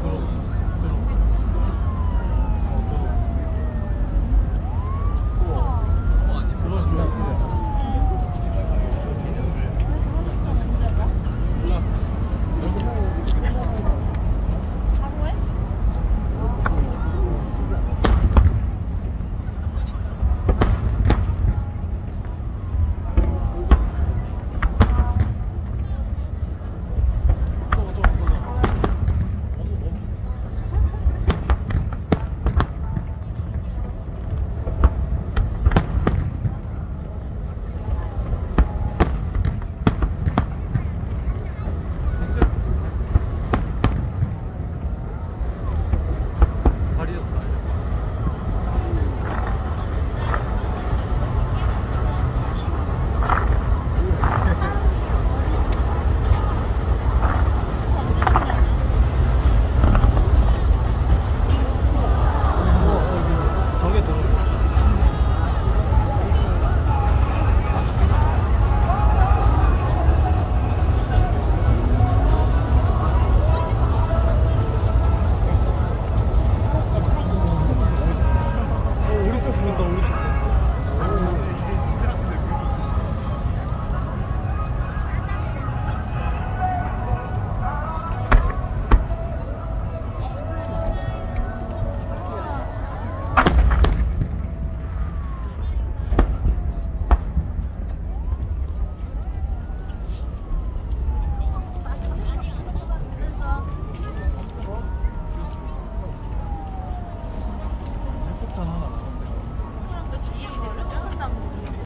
Absolutely.